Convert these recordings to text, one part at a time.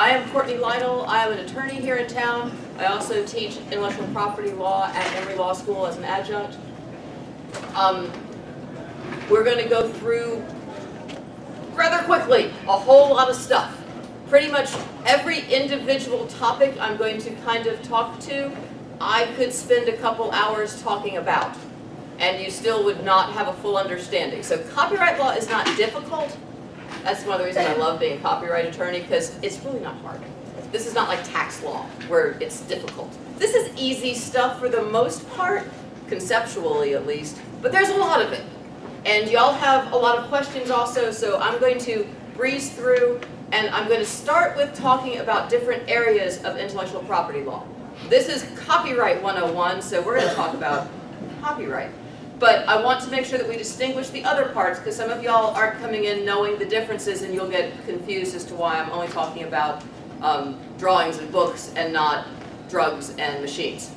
I am Courtney Lytle. I am an attorney here in town. I also teach intellectual property law at Emory Law School as an adjunct. Um, we're going to go through rather quickly a whole lot of stuff. Pretty much every individual topic I'm going to kind of talk to, I could spend a couple hours talking about, and you still would not have a full understanding. So copyright law is not difficult. That's one of the reasons I love being a copyright attorney, because it's really not hard. This is not like tax law, where it's difficult. This is easy stuff for the most part, conceptually at least, but there's a lot of it. And y'all have a lot of questions also, so I'm going to breeze through and I'm going to start with talking about different areas of intellectual property law. This is Copyright 101, so we're going to talk about copyright. But I want to make sure that we distinguish the other parts because some of y'all aren't coming in knowing the differences and you'll get confused as to why I'm only talking about um, drawings and books and not drugs and machines.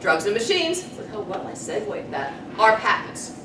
Drugs and machines, look how well I segued that, are patents.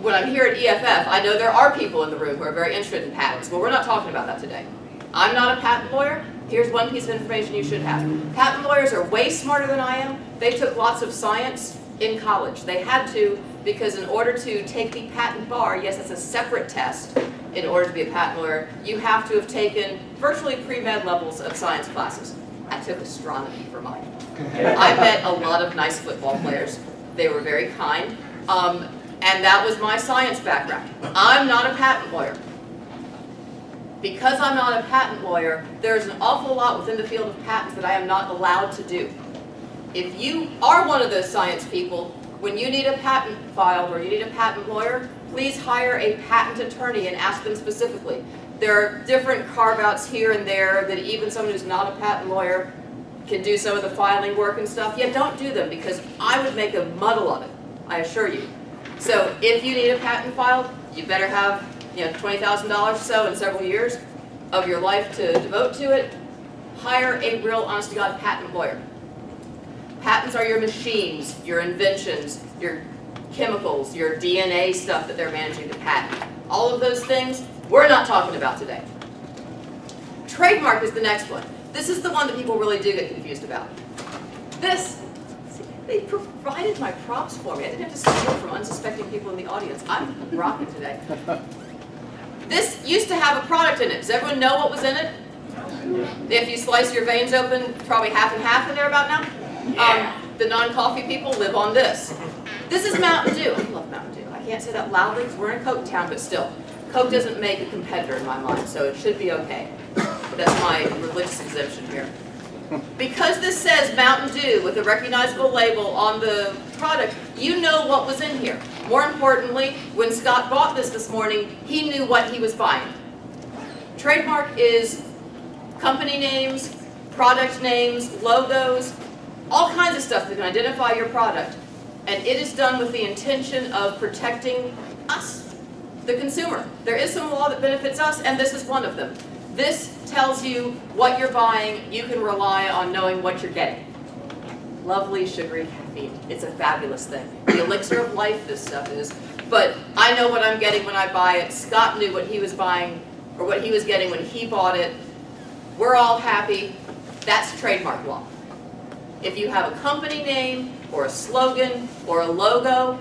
When I'm here at EFF, I know there are people in the room who are very interested in patents, but we're not talking about that today. I'm not a patent lawyer. Here's one piece of information you should have. Patent lawyers are way smarter than I am. They took lots of science in college. They had to because in order to take the patent bar, yes, it's a separate test in order to be a patent lawyer, you have to have taken virtually pre-med levels of science classes. I took astronomy for mine. I met a lot of nice football players. They were very kind. Um, and that was my science background. I'm not a patent lawyer. Because I'm not a patent lawyer, there's an awful lot within the field of patents that I am not allowed to do. If you are one of those science people, when you need a patent filed or you need a patent lawyer, please hire a patent attorney and ask them specifically. There are different carve-outs here and there that even someone who's not a patent lawyer can do some of the filing work and stuff. Yeah, don't do them because I would make a muddle of it, I assure you. So if you need a patent filed, you better have you know, $20,000 or so in several years of your life to devote to it. Hire a real, honest-to-God patent lawyer. Patents are your machines, your inventions, your chemicals, your DNA stuff that they're managing to patent. All of those things, we're not talking about today. Trademark is the next one. This is the one that people really do get confused about. This, see, they provided my props for me. I didn't have to steal from unsuspecting people in the audience. I'm rocking today. This used to have a product in it. Does everyone know what was in it? If you slice your veins open, probably half and half in there about now. Um, the non-coffee people live on this. This is Mountain Dew. I love Mountain Dew. I can't say that loudly because we're in Coke Town, but still. Coke doesn't make a competitor in my mind, so it should be okay. But that's my religious exemption here. Because this says Mountain Dew with a recognizable label on the product, you know what was in here. More importantly, when Scott bought this this morning, he knew what he was buying. Trademark is company names, product names, logos, all kinds of stuff that can identify your product. And it is done with the intention of protecting us, the consumer. There is some law that benefits us, and this is one of them. This tells you what you're buying. You can rely on knowing what you're getting. Lovely sugary caffeine. It's a fabulous thing. The elixir of life this stuff is. But I know what I'm getting when I buy it. Scott knew what he was buying or what he was getting when he bought it. We're all happy. That's trademark law. If you have a company name, or a slogan, or a logo,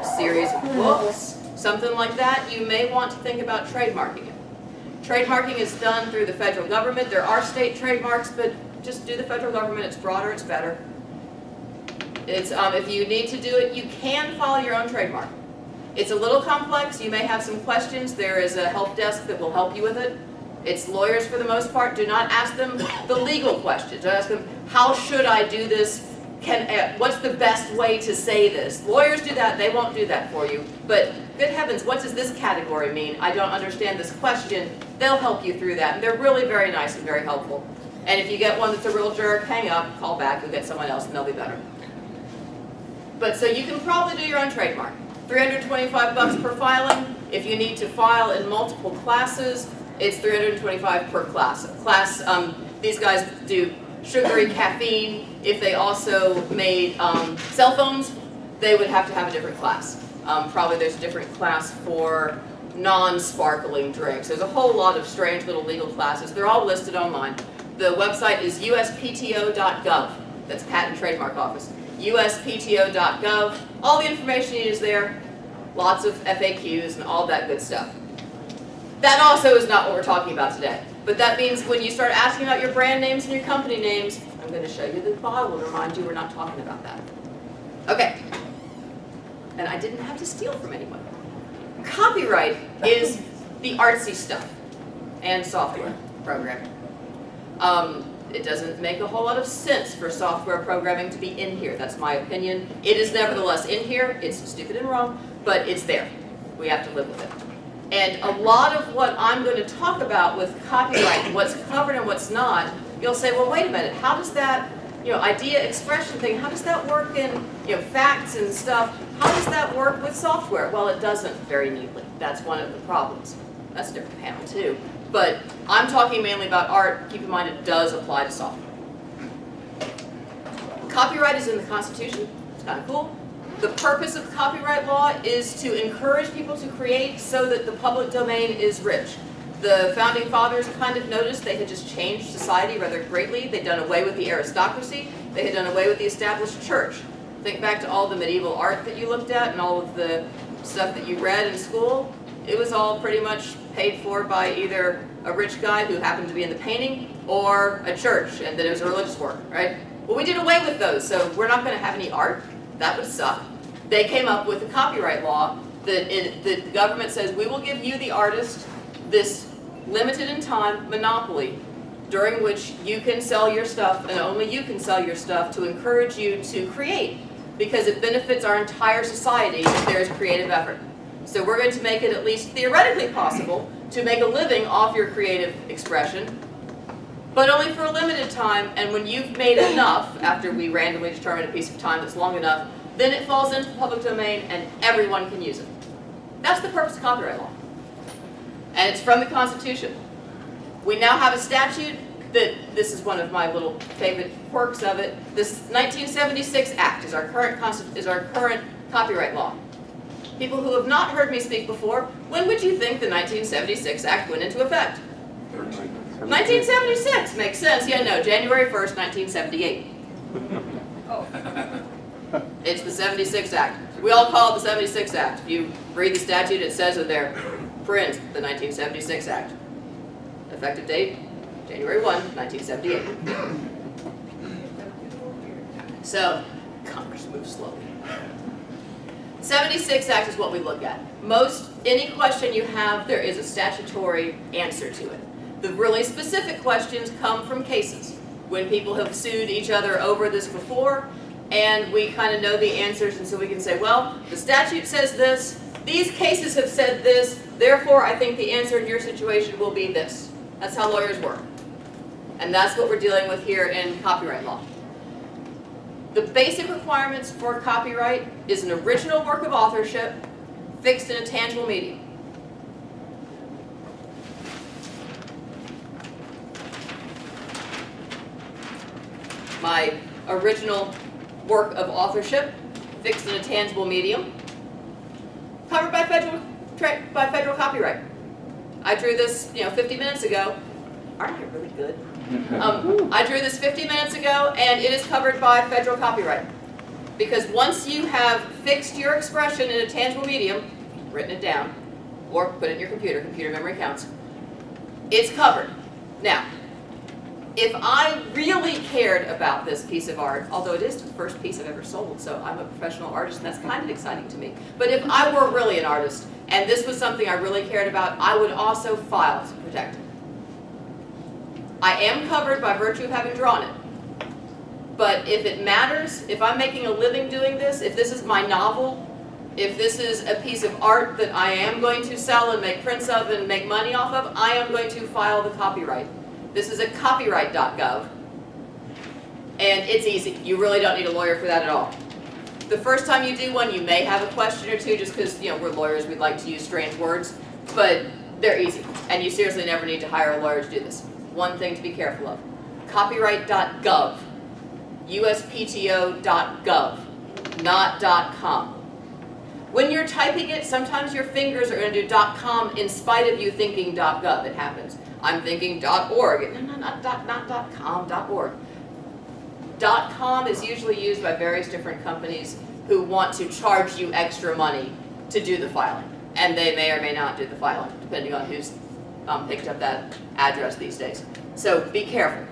a series of books, something like that, you may want to think about trademarking it. Trademarking is done through the federal government. There are state trademarks, but just do the federal government. It's broader, it's better. It's, um, if you need to do it, you can file your own trademark. It's a little complex. You may have some questions. There is a help desk that will help you with it. It's lawyers for the most part. Do not ask them the legal questions. Ask them, how should I do this? Can, uh, what's the best way to say this? Lawyers do that. They won't do that for you. But good heavens, what does this category mean? I don't understand this question. They'll help you through that. And they're really very nice and very helpful. And if you get one that's a real jerk, hang up, call back, you'll get someone else and they'll be better. But so you can probably do your own trademark. 325 bucks per filing. If you need to file in multiple classes, it's 325 per class. Class, um, these guys do sugary caffeine. If they also made um, cell phones, they would have to have a different class. Um, probably there's a different class for non-sparkling drinks. There's a whole lot of strange little legal classes. They're all listed online. The website is uspto.gov. That's Patent Trademark Office. uspto.gov. All the information is there. Lots of FAQs and all that good stuff. That also is not what we're talking about today. But that means when you start asking about your brand names and your company names, I'm going to show you the Bible to remind you we're not talking about that. Okay. And I didn't have to steal from anyone. Copyright is the artsy stuff and software programming. Um, it doesn't make a whole lot of sense for software programming to be in here. That's my opinion. It is nevertheless in here. It's stupid and wrong, but it's there. We have to live with it. And a lot of what I'm going to talk about with copyright, what's covered and what's not, you'll say, well, wait a minute, how does that, you know, idea expression thing, how does that work in, you know, facts and stuff? How does that work with software? Well, it doesn't very neatly. That's one of the problems. That's a different panel too. But I'm talking mainly about art. Keep in mind it does apply to software. Copyright is in the Constitution. It's kind of cool. The purpose of copyright law is to encourage people to create so that the public domain is rich. The founding fathers kind of noticed they had just changed society rather greatly. They'd done away with the aristocracy. They had done away with the established church. Think back to all the medieval art that you looked at and all of the stuff that you read in school. It was all pretty much paid for by either a rich guy who happened to be in the painting or a church and that it was a religious work, right? Well, we did away with those, so we're not going to have any art. That would suck. They came up with a copyright law that it, the government says, we will give you, the artist, this limited in time monopoly during which you can sell your stuff and only you can sell your stuff to encourage you to create because it benefits our entire society if there's creative effort. So we're going to make it at least theoretically possible to make a living off your creative expression, but only for a limited time, and when you've made enough, after we randomly determine a piece of time that's long enough, then it falls into the public domain and everyone can use it. That's the purpose of copyright law. And it's from the Constitution. We now have a statute that, this is one of my little favorite quirks of it, this 1976 Act is our current, is our current copyright law. People who have not heard me speak before, when would you think the 1976 Act went into effect? 1976, makes sense. Yeah, no, January 1st, 1978. Oh. It's the 76 Act. We all call it the 76 Act. If you read the statute, it says in there, print the 1976 Act. Effective date, January 1, 1978. So, Congress moves slowly. 76 Act is what we look at. Most, any question you have, there is a statutory answer to it. The really specific questions come from cases. When people have sued each other over this before, and we kind of know the answers, and so we can say, well, the statute says this, these cases have said this, therefore I think the answer in your situation will be this. That's how lawyers work. And that's what we're dealing with here in copyright law. The basic requirements for copyright is an original work of authorship fixed in a tangible medium. My original work of authorship fixed in a tangible medium covered by federal by federal copyright. I drew this, you know, 50 minutes ago. Aren't I really good? Um, I drew this 50 minutes ago, and it is covered by federal copyright. Because once you have fixed your expression in a tangible medium, written it down, or put it in your computer, computer memory counts, it's covered. Now, if I really cared about this piece of art, although it is the first piece I've ever sold, so I'm a professional artist and that's kind of exciting to me. But if I were really an artist and this was something I really cared about, I would also file to protect it. I am covered by virtue of having drawn it. But if it matters, if I'm making a living doing this, if this is my novel, if this is a piece of art that I am going to sell and make prints of and make money off of, I am going to file the copyright. This is at copyright.gov. And it's easy. You really don't need a lawyer for that at all. The first time you do one, you may have a question or two just because, you know, we're lawyers, we'd like to use strange words, but they're easy. And you seriously never need to hire a lawyer to do this one thing to be careful of. Copyright.gov, uspto.gov, not .com. When you're typing it, sometimes your fingers are going to do .com in spite of you thinking .gov. It happens. I'm thinking .org. No, no, not, dot, not .com, .org. .com is usually used by various different companies who want to charge you extra money to do the filing. And they may or may not do the filing, depending on who's um, picked up that address these days. So be careful.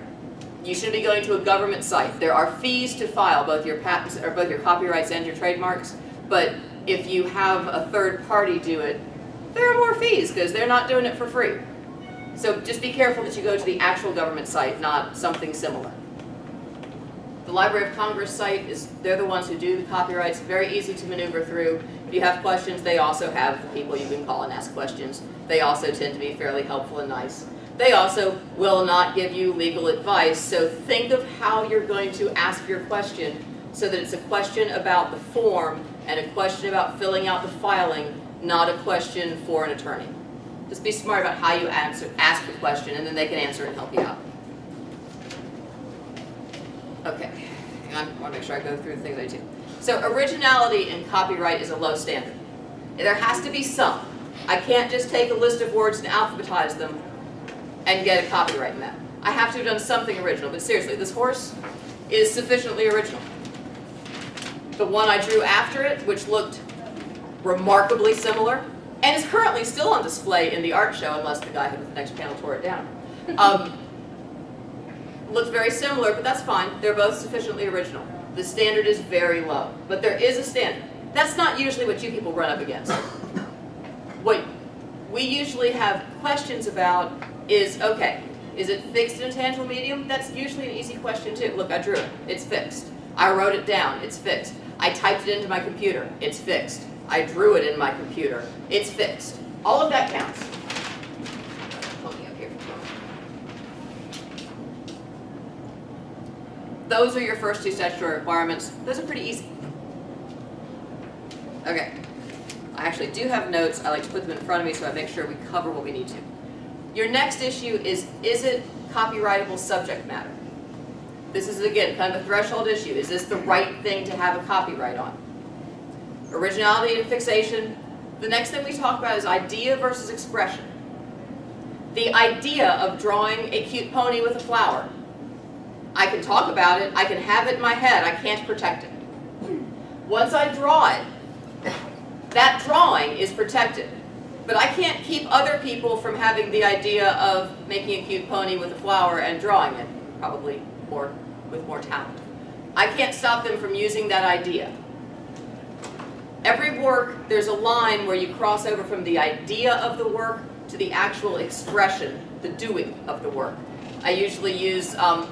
You should be going to a government site. There are fees to file both your patents or both your copyrights and your trademarks, but if you have a third party do it, there are more fees because they're not doing it for free. So just be careful that you go to the actual government site, not something similar. The Library of Congress site is, they're the ones who do the copyrights, very easy to maneuver through. If you have questions, they also have people you can call and ask questions. They also tend to be fairly helpful and nice. They also will not give you legal advice, so think of how you're going to ask your question so that it's a question about the form and a question about filling out the filing, not a question for an attorney. Just be smart about how you answer, ask the question, and then they can answer and help you out. Okay, I want to make sure I go through the things I do. So originality in copyright is a low standard. There has to be some. I can't just take a list of words and alphabetize them and get a copyright in that. I have to have done something original, but seriously, this horse is sufficiently original. The one I drew after it, which looked remarkably similar, and is currently still on display in the art show, unless the guy who did the next panel tore it down. Um, looks very similar, but that's fine. They're both sufficiently original. The standard is very low, but there is a standard. That's not usually what you people run up against. What we usually have questions about is, okay, is it fixed in a tangible medium? That's usually an easy question too. Look, I drew it. It's fixed. I wrote it down. It's fixed. I typed it into my computer. It's fixed. I drew it in my computer. It's fixed. All of that counts. Those are your first two statutory requirements. Those are pretty easy. Okay. I actually do have notes. I like to put them in front of me so I make sure we cover what we need to. Your next issue is, is it copyrightable subject matter? This is, again, kind of a threshold issue. Is this the right thing to have a copyright on? Originality and fixation. The next thing we talk about is idea versus expression. The idea of drawing a cute pony with a flower I can talk about it, I can have it in my head, I can't protect it. Once I draw it, that drawing is protected. But I can't keep other people from having the idea of making a cute pony with a flower and drawing it, probably more with more talent. I can't stop them from using that idea. Every work, there's a line where you cross over from the idea of the work to the actual expression, the doing of the work. I usually use um,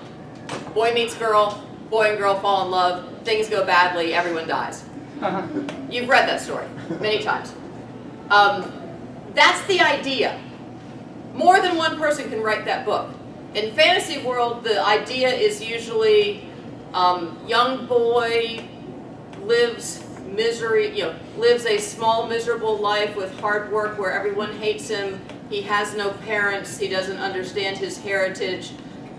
boy meets girl, boy and girl fall in love, things go badly, everyone dies. You've read that story many times. Um, that's the idea. More than one person can write that book. In fantasy world, the idea is usually um, young boy lives misery, you know, lives a small miserable life with hard work where everyone hates him. He has no parents. He doesn't understand his heritage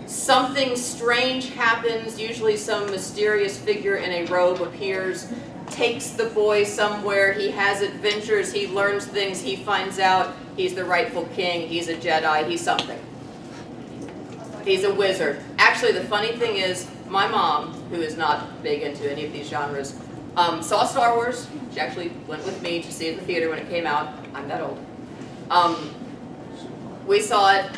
something strange happens, usually some mysterious figure in a robe appears, takes the boy somewhere, he has adventures, he learns things, he finds out he's the rightful king, he's a Jedi, he's something. He's a wizard. Actually, the funny thing is, my mom, who is not big into any of these genres, um, saw Star Wars. She actually went with me to see it in the theater when it came out. I'm that old. Um, we saw it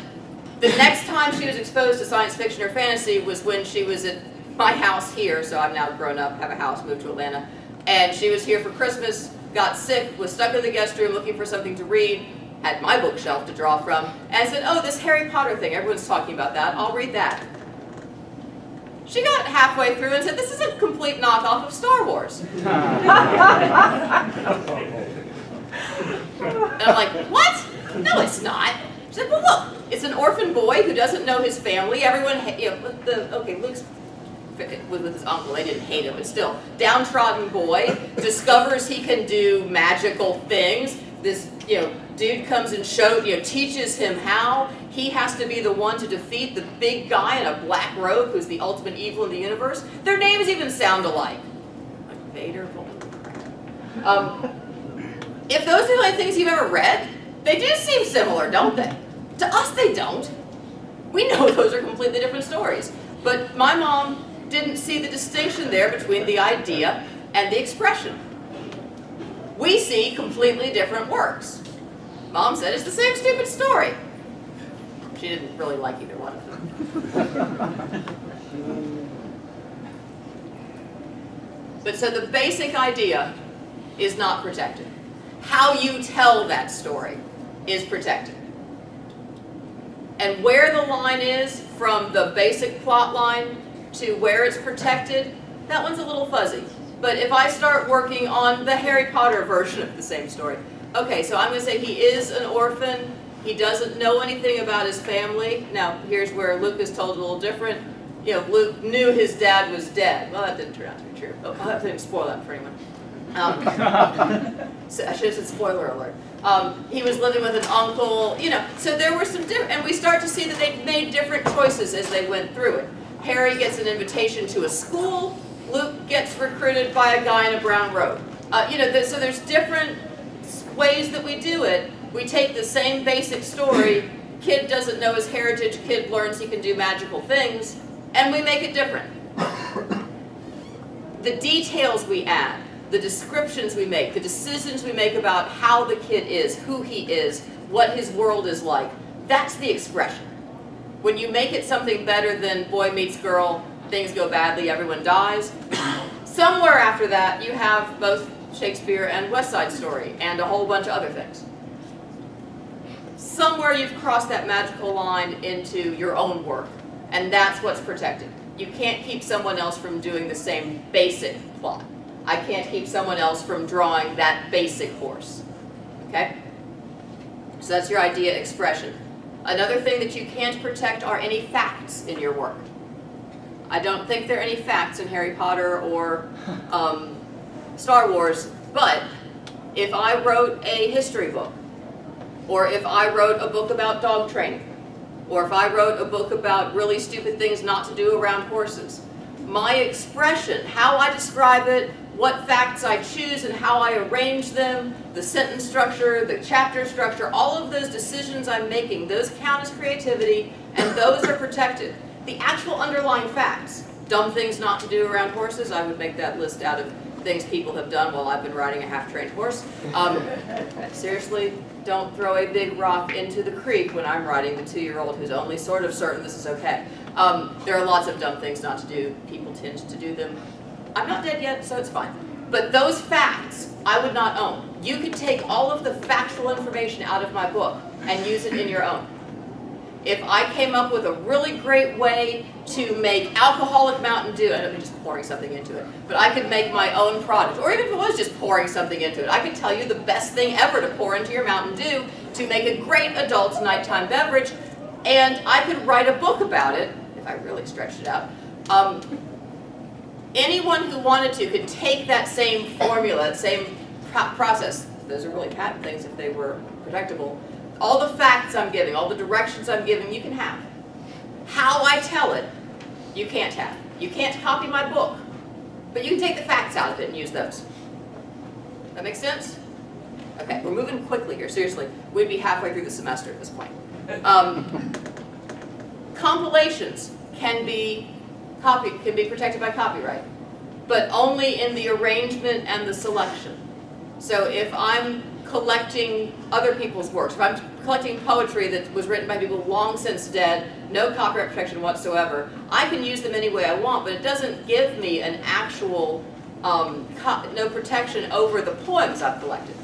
the next time she was exposed to science fiction or fantasy was when she was at my house here, so I'm now grown up, have a house, moved to Atlanta, and she was here for Christmas, got sick, was stuck in the guest room looking for something to read, had my bookshelf to draw from, and said, oh, this Harry Potter thing, everyone's talking about that, I'll read that. She got halfway through and said, this is a complete knockoff of Star Wars. and I'm like, what? No, it's not. She said, well, look, it's an orphan boy who doesn't know his family. Everyone, you know, the, okay, Luke's with, with his uncle, they didn't hate him, but still, downtrodden boy discovers he can do magical things. This, you know, dude comes and show, you know, teaches him how. He has to be the one to defeat the big guy in a black robe who's the ultimate evil in the universe. Their names even sound alike. Like Vader, um, if those are the only things you've ever read, they do seem similar, don't they? To us, they don't. We know those are completely different stories. But my mom didn't see the distinction there between the idea and the expression. We see completely different works. Mom said it's the same stupid story. She didn't really like either one of them. but so the basic idea is not protected. How you tell that story is protected. And where the line is from the basic plot line to where it's protected, that one's a little fuzzy. But if I start working on the Harry Potter version of the same story, okay, so I'm going to say he is an orphan, he doesn't know anything about his family. Now, here's where Luke is told a little different. You know, Luke knew his dad was dead. Well, that didn't turn out to be true. Oh, I didn't spoil that for anyone. Um, so I should have said spoiler alert. Um, he was living with an uncle, you know, so there were some different, and we start to see that they made different choices as they went through it. Harry gets an invitation to a school, Luke gets recruited by a guy in a brown robe. Uh, you know, th so there's different ways that we do it. We take the same basic story, kid doesn't know his heritage, kid learns he can do magical things, and we make it different. The details we add, the descriptions we make, the decisions we make about how the kid is, who he is, what his world is like, that's the expression. When you make it something better than boy meets girl, things go badly, everyone dies, somewhere after that you have both Shakespeare and West Side Story and a whole bunch of other things. Somewhere you've crossed that magical line into your own work, and that's what's protected. You can't keep someone else from doing the same basic plot. I can't keep someone else from drawing that basic horse. Okay? So that's your idea expression. Another thing that you can't protect are any facts in your work. I don't think there are any facts in Harry Potter or um, Star Wars, but if I wrote a history book, or if I wrote a book about dog training, or if I wrote a book about really stupid things not to do around horses, my expression, how I describe it, what facts I choose and how I arrange them, the sentence structure, the chapter structure, all of those decisions I'm making, those count as creativity and those are protected. The actual underlying facts, dumb things not to do around horses, I would make that list out of things people have done while I've been riding a half-trained horse. Um, seriously, don't throw a big rock into the creek when I'm riding the two-year-old who's only sort of certain this is okay. Um, there are lots of dumb things not to do. People tend to do them I'm not dead yet, so it's fine. But those facts, I would not own. You could take all of the factual information out of my book and use it in your own. If I came up with a really great way to make alcoholic Mountain Dew, I don't mean just pouring something into it, but I could make my own product, or even if it was just pouring something into it, I could tell you the best thing ever to pour into your Mountain Dew to make a great adult nighttime beverage, and I could write a book about it, if I really stretched it out, um, anyone who wanted to could take that same formula, that same process, those are really patent things if they were protectable, all the facts I'm giving, all the directions I'm giving, you can have. How I tell it, you can't have. You can't copy my book, but you can take the facts out of it and use those. That makes sense? Okay, we're moving quickly here, seriously. We'd be halfway through the semester at this point. Um, compilations can be copy can be protected by copyright, but only in the arrangement and the selection. So if I'm collecting other people's works, if I'm collecting poetry that was written by people long since dead, no copyright protection whatsoever, I can use them any way I want, but it doesn't give me an actual, um, no protection over the poems I've collected.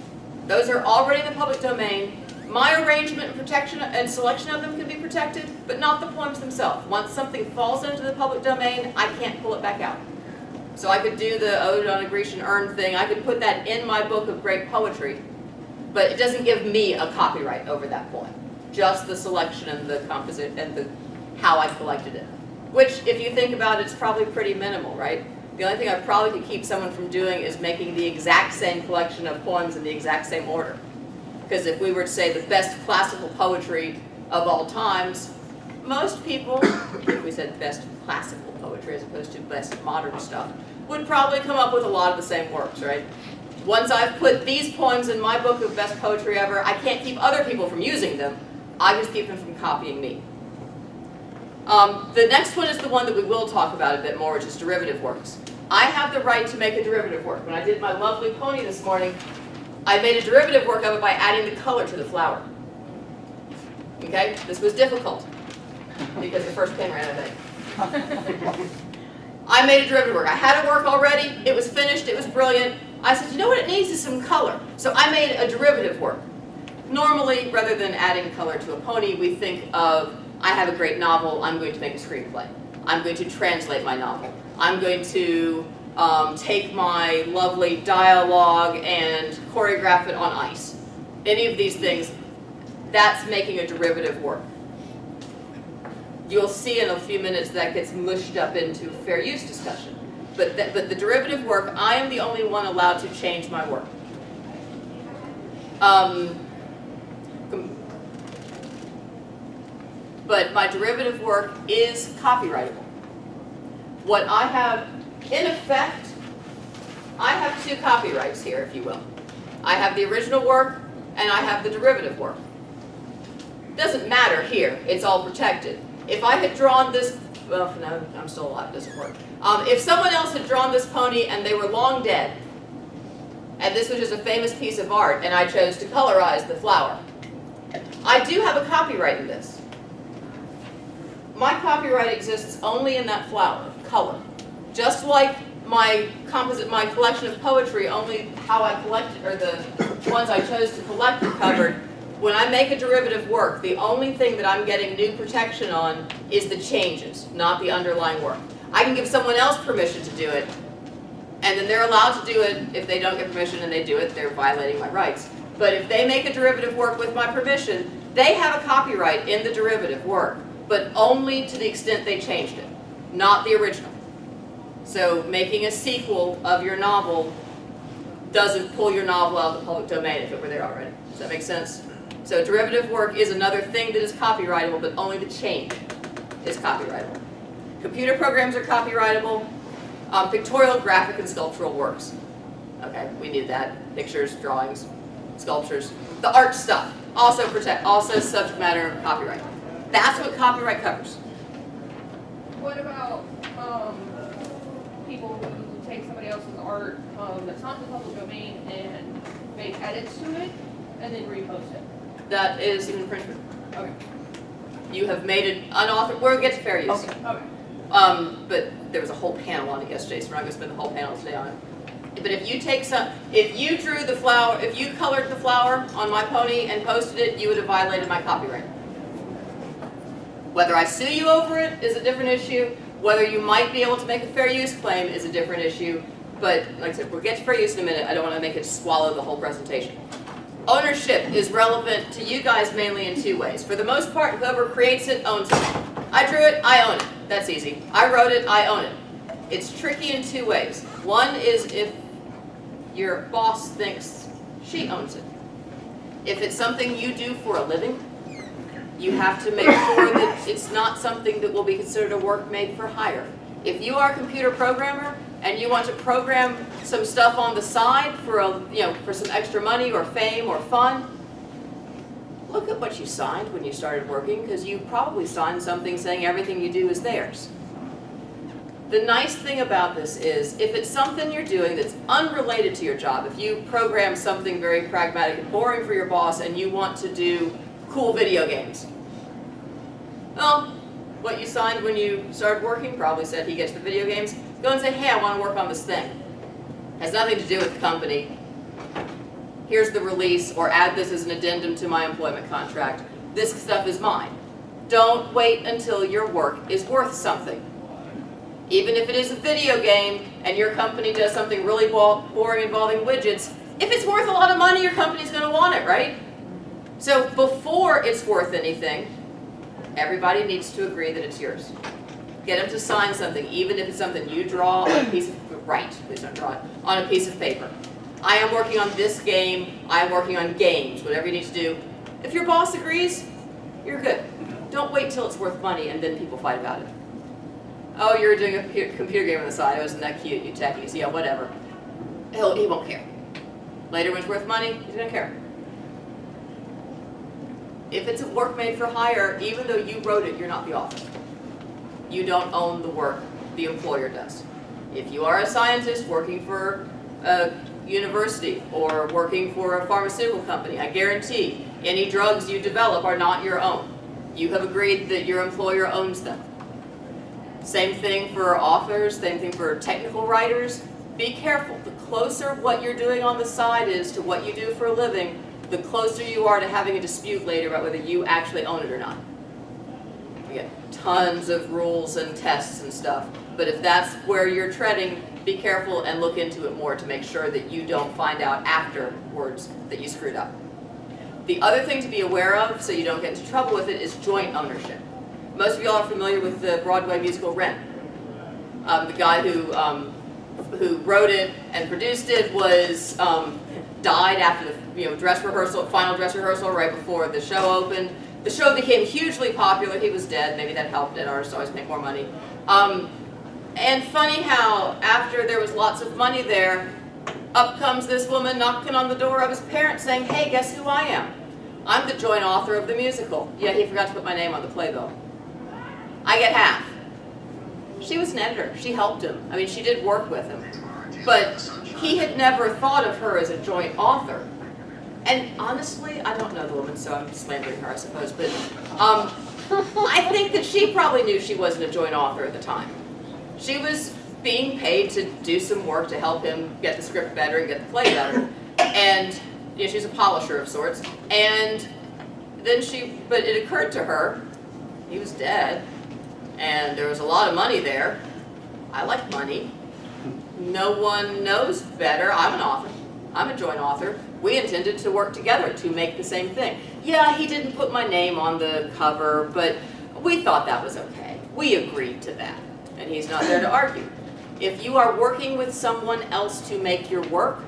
Those are already in the public domain, my arrangement and protection and selection of them can be protected, but not the poems themselves. Once something falls into the public domain, I can't pull it back out. So I could do the Ode on a Grecian Urn thing. I could put that in my book of great poetry, but it doesn't give me a copyright over that poem. Just the selection and the composition and the how I collected it. Which, if you think about it, is probably pretty minimal, right? The only thing I probably could keep someone from doing is making the exact same collection of poems in the exact same order. Because if we were to say the best classical poetry of all times, most people, if we said best classical poetry as opposed to best modern stuff, would probably come up with a lot of the same works, right? Once I've put these poems in my book of best poetry ever, I can't keep other people from using them. I just keep them from copying me. Um, the next one is the one that we will talk about a bit more, which is derivative works. I have the right to make a derivative work. When I did my lovely pony this morning, I made a derivative work of it by adding the color to the flower. Okay, this was difficult because the first pin ran, I think. I made a derivative work. I had a work already, it was finished, it was brilliant. I said, you know what it needs is some color. So I made a derivative work. Normally, rather than adding color to a pony, we think of, I have a great novel, I'm going to make a screenplay. I'm going to translate my novel. I'm going to um, take my lovely dialogue and choreograph it on ice. Any of these things, that's making a derivative work. You'll see in a few minutes that gets mushed up into fair use discussion. But, that, but the derivative work, I am the only one allowed to change my work. Um, but my derivative work is copyrightable. What I have, in effect, I have two copyrights here, if you will. I have the original work, and I have the derivative work. Doesn't matter here, it's all protected. If I had drawn this, well, no, I'm still alive, it doesn't work. Um, if someone else had drawn this pony and they were long dead, and this was just a famous piece of art, and I chose to colorize the flower, I do have a copyright in this. My copyright exists only in that flower, color. Just like my composite, my collection of poetry, only how I collected, or the ones I chose to collect are covered, when I make a derivative work, the only thing that I'm getting new protection on is the changes, not the underlying work. I can give someone else permission to do it, and then they're allowed to do it. If they don't get permission and they do it, they're violating my rights. But if they make a derivative work with my permission, they have a copyright in the derivative work, but only to the extent they changed it, not the original. So making a sequel of your novel doesn't pull your novel out of the public domain if it were there already. Does that make sense? So derivative work is another thing that is copyrightable, but only the change is copyrightable. Computer programs are copyrightable. Um, pictorial, graphic, and sculptural works. Okay, we need that. Pictures, drawings, sculptures. The art stuff, also protect, also subject matter copyright. That's what copyright covers. What about um, people who take somebody else's art um, that's not in the public domain and make edits to it and then repost it? That is an infringement. Okay. You have made an unauthorized, we'll get to fair use. Okay. Okay. Um, but there was a whole panel on it yesterday, so we're not gonna spend the whole panel today on it. But if you take some, if you drew the flower, if you colored the flower on my pony and posted it, you would have violated my copyright. Whether I sue you over it is a different issue. Whether you might be able to make a fair use claim is a different issue. But like I said, we'll get to fair use in a minute. I don't want to make it swallow the whole presentation. Ownership is relevant to you guys mainly in two ways. For the most part, whoever creates it owns it. I drew it, I own it. That's easy. I wrote it, I own it. It's tricky in two ways. One is if your boss thinks she owns it. If it's something you do for a living, you have to make sure that it's not something that will be considered a work made for hire. If you are a computer programmer and you want to program some stuff on the side for a, you know, for some extra money or fame or fun, look at what you signed when you started working because you probably signed something saying everything you do is theirs. The nice thing about this is if it's something you're doing that's unrelated to your job, if you program something very pragmatic and boring for your boss and you want to do cool video games, well, what you signed when you started working probably said he gets the video games. Go and say, hey, I want to work on this thing. Has nothing to do with the company. Here's the release, or add this as an addendum to my employment contract. This stuff is mine. Don't wait until your work is worth something. Even if it is a video game and your company does something really boring involving widgets, if it's worth a lot of money, your company's going to want it, right? So before it's worth anything, everybody needs to agree that it's yours. Get them to sign something, even if it's something you draw on a piece of, right, please don't draw it, on a piece of paper. I am working on this game, I am working on games, whatever you need to do. If your boss agrees, you're good. Don't wait till it's worth money and then people fight about it. Oh, you're doing a computer game on the side, oh, isn't that cute, you techies, yeah, whatever. He'll, he won't care. Later when it's worth money, he's gonna care. If it's a work made for hire, even though you wrote it, you're not the author. You don't own the work, the employer does. If you are a scientist working for a university or working for a pharmaceutical company, I guarantee any drugs you develop are not your own. You have agreed that your employer owns them. Same thing for authors, same thing for technical writers. Be careful. The closer what you're doing on the side is to what you do for a living, the closer you are to having a dispute later about whether you actually own it or not. You get tons of rules and tests and stuff. But if that's where you're treading, be careful and look into it more to make sure that you don't find out afterwards that you screwed up. The other thing to be aware of, so you don't get into trouble with it, is joint ownership. Most of y'all are familiar with the Broadway musical Rent. Um, the guy who um, who wrote it and produced it was um, died after the you know dress rehearsal, final dress rehearsal, right before the show opened. The show became hugely popular. He was dead. Maybe that helped. And artists always make more money. Um, and funny how after there was lots of money there, up comes this woman knocking on the door of his parents saying, hey, guess who I am? I'm the joint author of the musical. Yeah, he forgot to put my name on the playbill. I get half. She was an editor. She helped him. I mean, she did work with him. But he had never thought of her as a joint author. And honestly, I don't know the woman, so I'm slandering her, I suppose. But um, I think that she probably knew she wasn't a joint author at the time. She was being paid to do some work to help him get the script better and get the play better. And you know, she's a polisher of sorts. And then she, but it occurred to her, he was dead, and there was a lot of money there. I like money. No one knows better. I'm an author. I'm a joint author. We intended to work together to make the same thing. Yeah, he didn't put my name on the cover, but we thought that was okay. We agreed to that, and he's not there to argue. If you are working with someone else to make your work,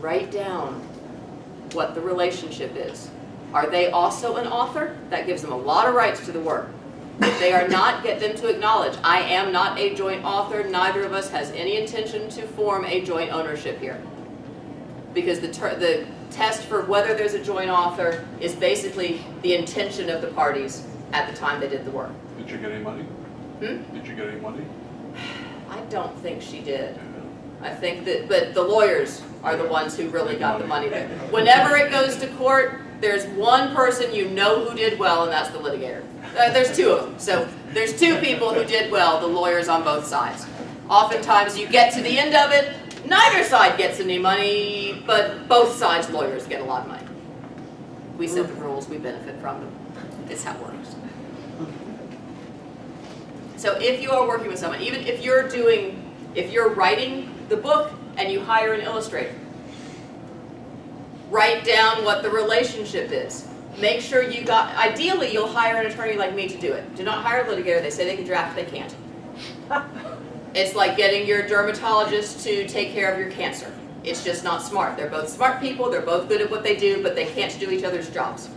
write down what the relationship is. Are they also an author? That gives them a lot of rights to the work. If they are not, get them to acknowledge, I am not a joint author, neither of us has any intention to form a joint ownership here. Because the, the test for whether there's a joint author is basically the intention of the parties at the time they did the work. Did you get any money? Hmm? Did you get any money? I don't think she did. I think that, but the lawyers are the ones who really got the money there. Whenever it goes to court, there's one person you know who did well, and that's the litigator. Uh, there's two of them. So there's two people who did well, the lawyers on both sides. Oftentimes you get to the end of it, neither side gets any money, but both sides' lawyers get a lot of money. We set the rules, we benefit from them. It's how it works. Hmm. So if you are working with someone, even if you're doing, if you're writing the book and you hire an illustrator, write down what the relationship is. Make sure you got, ideally you'll hire an attorney like me to do it. Do not hire a litigator, they say they can draft, they can't. It's like getting your dermatologist to take care of your cancer. It's just not smart. They're both smart people, they're both good at what they do, but they can't do each other's jobs.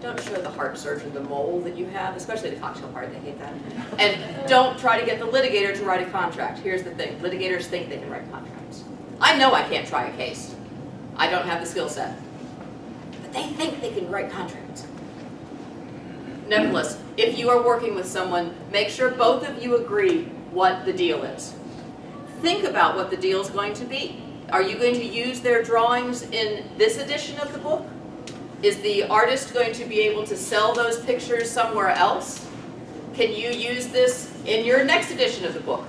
Don't show the heart surgeon the mole that you have, especially the cocktail party, they hate that. And don't try to get the litigator to write a contract. Here's the thing, litigators think they can write contracts. I know I can't try a case. I don't have the skill set. But they think they can write contracts. Nevertheless, if you are working with someone, make sure both of you agree what the deal is. Think about what the deal is going to be. Are you going to use their drawings in this edition of the book? Is the artist going to be able to sell those pictures somewhere else? Can you use this in your next edition of the book?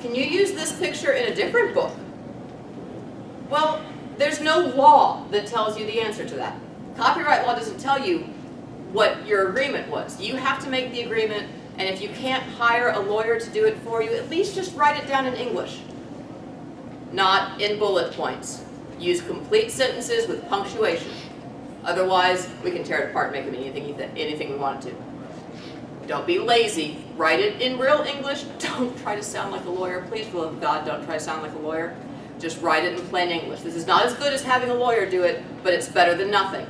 Can you use this picture in a different book? Well, there's no law that tells you the answer to that. Copyright law doesn't tell you what your agreement was. You have to make the agreement, and if you can't hire a lawyer to do it for you, at least just write it down in English, not in bullet points. Use complete sentences with punctuation. Otherwise, we can tear it apart and make them anything, anything we want to. Don't be lazy. Write it in real English. Don't try to sound like a lawyer. Please, for love God, don't try to sound like a lawyer. Just write it in plain English. This is not as good as having a lawyer do it, but it's better than nothing.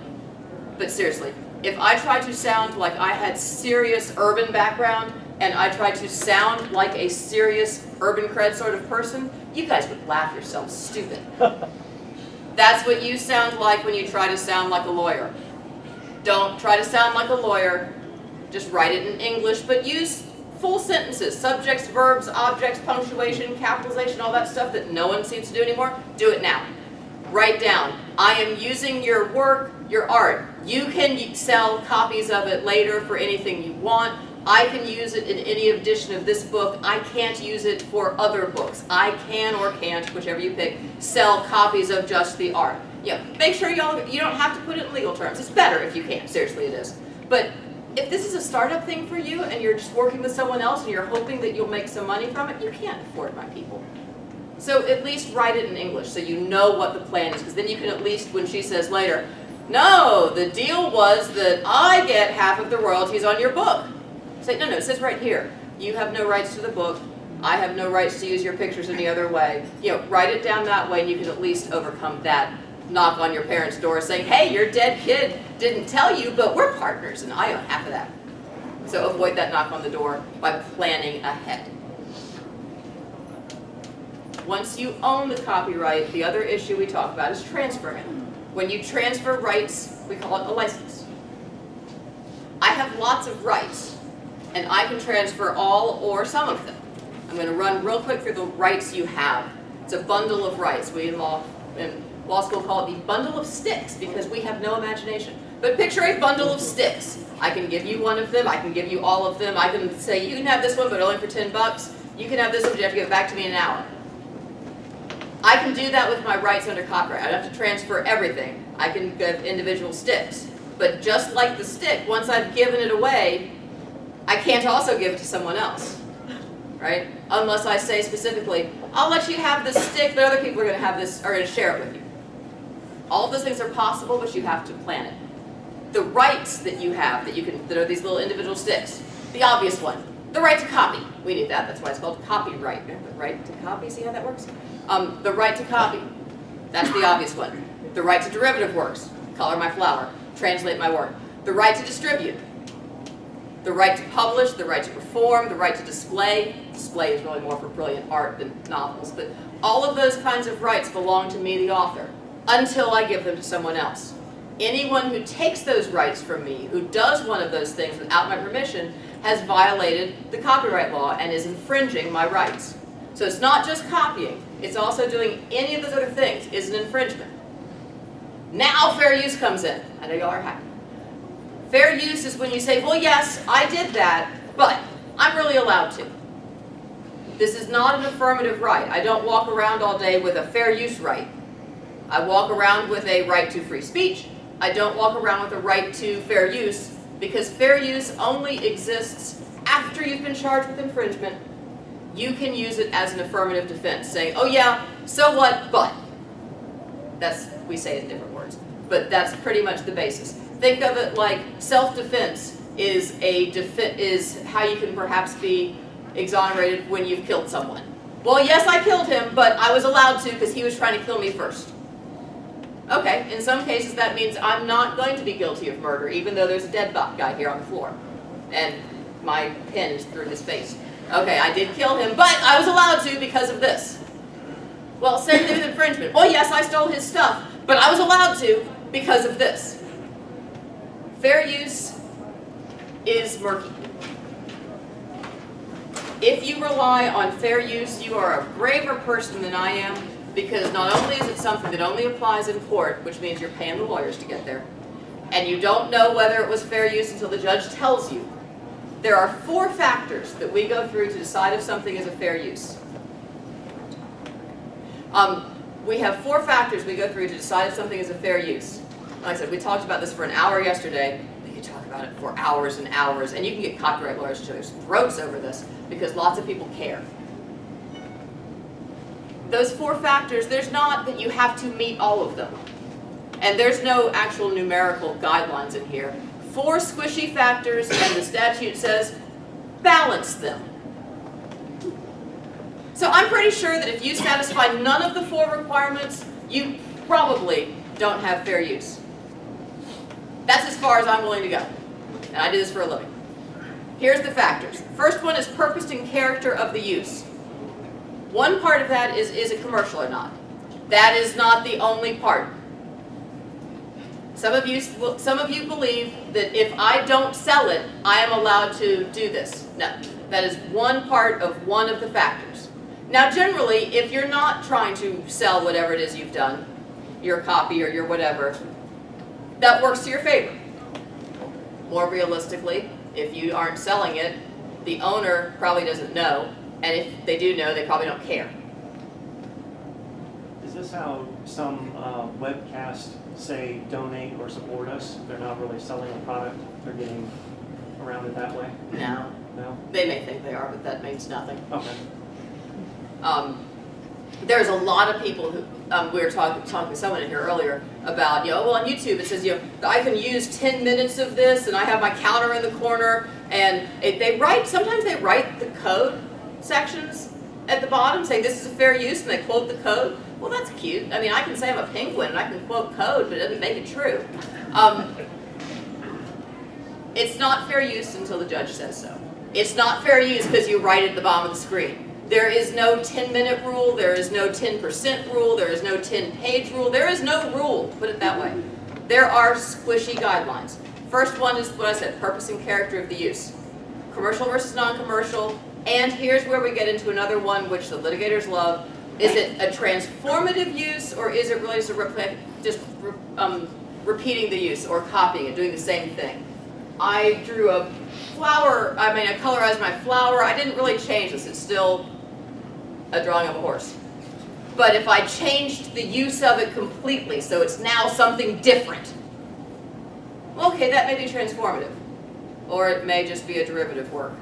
But seriously, if I tried to sound like I had serious urban background and I tried to sound like a serious urban cred sort of person, You guys would laugh yourselves stupid. That's what you sound like when you try to sound like a lawyer. Don't try to sound like a lawyer. Just write it in English, but use full sentences, subjects, verbs, objects, punctuation, capitalization, all that stuff that no one seems to do anymore. Do it now. Write down, I am using your work, your art. You can sell copies of it later for anything you want. I can use it in any edition of this book. I can't use it for other books. I can or can't, whichever you pick, sell copies of just the art. Yeah, make sure y'all, you don't have to put it in legal terms. It's better if you can, seriously it is. But if this is a startup thing for you and you're just working with someone else and you're hoping that you'll make some money from it, you can't afford my people. So at least write it in English so you know what the plan is, because then you can at least, when she says later, no, the deal was that I get half of the royalties on your book. Say, no, no, it says right here, you have no rights to the book, I have no rights to use your pictures any other way. You know, write it down that way and you can at least overcome that knock on your parents' door saying, hey, your dead kid didn't tell you, but we're partners and I own half of that. So avoid that knock on the door by planning ahead. Once you own the copyright, the other issue we talk about is transferring. When you transfer rights, we call it a license. I have lots of rights, and I can transfer all or some of them. I'm going to run real quick through the rights you have. It's a bundle of rights. We in law, in law school call it the bundle of sticks because we have no imagination. But picture a bundle of sticks. I can give you one of them, I can give you all of them, I can say you can have this one but only for 10 bucks. You can have this one but you have to give it back to me in an hour. I can do that with my rights under copyright. I don't have to transfer everything. I can give individual sticks. But just like the stick, once I've given it away, I can't also give it to someone else. Right? Unless I say specifically, I'll let you have this stick, but other people are going to have this, are going to share it with you. All those things are possible, but you have to plan it. The rights that you have, that you can, that are these little individual sticks. The obvious one, the right to copy. We need that. That's why it's called copyright. The right to copy. See how that works? Um, the right to copy. That's the obvious one. The right to derivative works. Color my flower. Translate my work. The right to distribute. The right to publish, the right to perform, the right to display. Display is really more for brilliant art than novels, but all of those kinds of rights belong to me, the author, until I give them to someone else. Anyone who takes those rights from me, who does one of those things without my permission, has violated the copyright law and is infringing my rights. So it's not just copying, it's also doing any of those other things is an infringement. Now fair use comes in. I know y'all are happy. Fair use is when you say, well yes, I did that, but I'm really allowed to. This is not an affirmative right. I don't walk around all day with a fair use right. I walk around with a right to free speech. I don't walk around with a right to fair use because fair use only exists after you've been charged with infringement. You can use it as an affirmative defense, saying, oh yeah, so what, but. That's, we say it in different words, but that's pretty much the basis. Think of it like self-defense is a is how you can perhaps be exonerated when you've killed someone. Well, yes, I killed him, but I was allowed to because he was trying to kill me first. Okay, in some cases that means I'm not going to be guilty of murder, even though there's a dead guy here on the floor. And my pen is through his face. Okay, I did kill him, but I was allowed to because of this. Well, same thing with infringement. Oh yes, I stole his stuff, but I was allowed to because of this. Fair use is murky. If you rely on fair use, you are a braver person than I am because not only is it something that only applies in court, which means you're paying the lawyers to get there, and you don't know whether it was fair use until the judge tells you. There are four factors that we go through to decide if something is a fair use. Um, we have four factors we go through to decide if something is a fair use. Like I said, we talked about this for an hour yesterday. We could talk about it for hours and hours, and you can get copyright lawyers to each throats over this because lots of people care. Those four factors, there's not that you have to meet all of them. And there's no actual numerical guidelines in here. Four squishy factors, and the statute says balance them. So I'm pretty sure that if you satisfy none of the four requirements, you probably don't have fair use. That's as far as I'm willing to go. And I do this for a living. Here's the factors. First one is purpose and character of the use. One part of that is, is it commercial or not? That is not the only part. Some of you, some of you believe that if I don't sell it, I am allowed to do this. No, that is one part of one of the factors. Now generally, if you're not trying to sell whatever it is you've done, your copy or your whatever, that works to your favor. More realistically, if you aren't selling it, the owner probably doesn't know, and if they do know, they probably don't care. Is this how some uh, webcasts say donate or support us? They're not really selling a product, they're getting around it that way? No. No? They may think they are, but that means nothing. Okay. Um, there's a lot of people who, um, we were talking, talking to someone in here earlier about, you know, well on YouTube it says, you know, I can use 10 minutes of this and I have my counter in the corner and it, they write, sometimes they write the code sections at the bottom saying this is a fair use and they quote the code. Well, that's cute. I mean, I can say I'm a penguin and I can quote code, but it doesn't make it true. Um, it's not fair use until the judge says so. It's not fair use because you write it at the bottom of the screen. There is no 10 minute rule, there is no 10% rule, there is no 10 page rule, there is no rule, put it that way. There are squishy guidelines. First one is what I said, purpose and character of the use. Commercial versus non-commercial, and here's where we get into another one which the litigators love. Is it a transformative use or is it really just, a just um, repeating the use or copying it, doing the same thing? I drew a flower, I mean I colorized my flower, I didn't really change this, it's still a drawing of a horse. But if I changed the use of it completely, so it's now something different, okay, that may be transformative. Or it may just be a derivative work.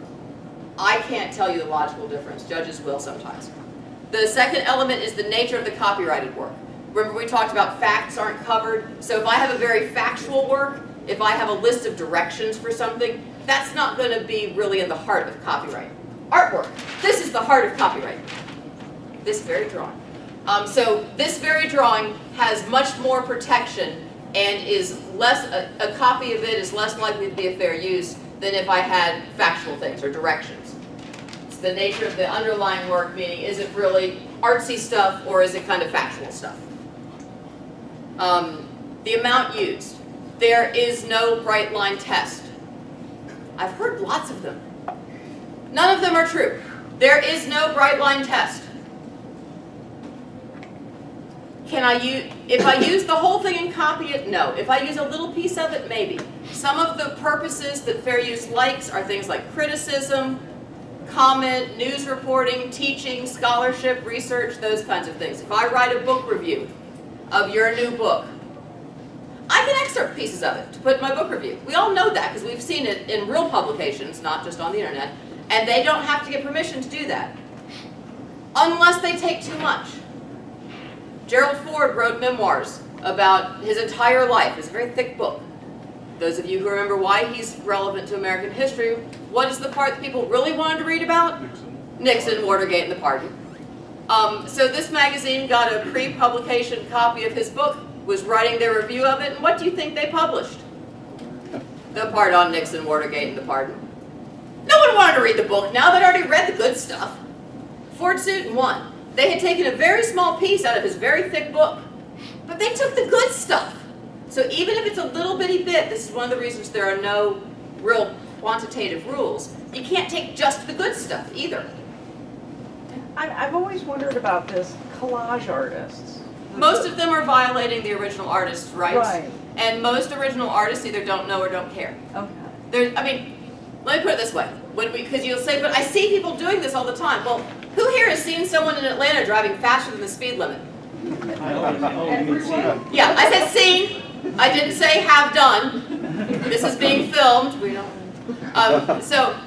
I can't tell you the logical difference. Judges will sometimes. The second element is the nature of the copyrighted work. Remember we talked about facts aren't covered. So if I have a very factual work, if I have a list of directions for something, that's not going to be really in the heart of copyright. Artwork. This is the heart of copyright this very drawing. Um, so this very drawing has much more protection and is less, a, a, copy of it is less likely to be a fair use than if I had factual things or directions. The nature of the underlying work, meaning is it really artsy stuff or is it kind of factual stuff? Um, the amount used. There is no bright line test. I've heard lots of them. None of them are true. There is no bright line test. Can I use, if I use the whole thing and copy it, no. If I use a little piece of it, maybe. Some of the purposes that fair use likes are things like criticism, comment, news reporting, teaching, scholarship, research, those kinds of things. If I write a book review of your new book, I can excerpt pieces of it to put in my book review. We all know that because we've seen it in real publications, not just on the internet, and they don't have to get permission to do that. Unless they take too much. Gerald Ford wrote memoirs about his entire life. It's a very thick book. Those of you who remember why he's relevant to American history, what is the part that people really wanted to read about? Nixon. Nixon, Watergate, and the pardon. Um, so this magazine got a pre-publication copy of his book, was writing their review of it, and what do you think they published? The part on Nixon, Watergate, and the pardon. No one wanted to read the book now, they'd already read the good stuff. Ford suit and won. They had taken a very small piece out of his very thick book, but they took the good stuff. So even if it's a little bitty bit, this is one of the reasons there are no real quantitative rules, you can't take just the good stuff either. I've always wondered about this collage artists. Most of them are violating the original artist's rights. Right. And most original artists either don't know or don't care. Okay. There, I mean, let me put it this way. Because you'll say, but I see people doing this all the time. Well, who here has seen someone in Atlanta driving faster than the speed limit? Yeah, I said seen. I didn't say have done. This is being filmed. We don't. Um, so,